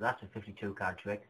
that's a 52 card trick.